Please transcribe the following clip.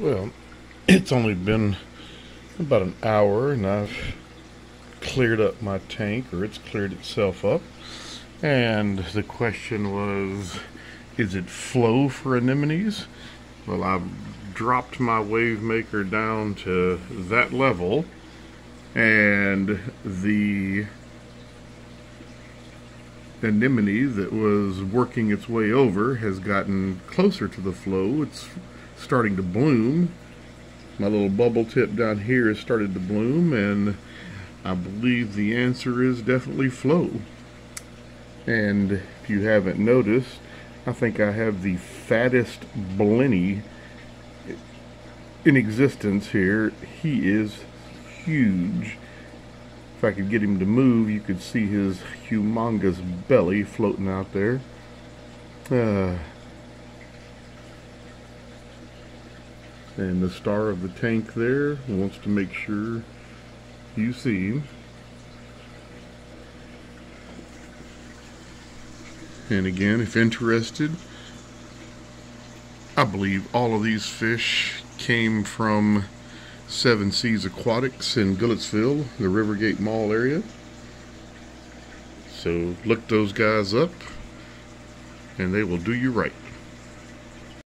Well, it's only been about an hour and I've cleared up my tank or it's cleared itself up. And the question was, is it flow for anemones? Well, I've dropped my wave maker down to that level and the anemone that was working its way over has gotten closer to the flow. It's starting to bloom. My little bubble tip down here has started to bloom and I believe the answer is definitely flow. And if you haven't noticed, I think I have the fattest Blenny in existence here. He is huge. If I could get him to move, you could see his humongous belly floating out there. Uh, and the star of the tank there wants to make sure you see him. And again, if interested, I believe all of these fish came from Seven Seas Aquatics in Goodlettsville, the Rivergate Mall area. So look those guys up and they will do you right.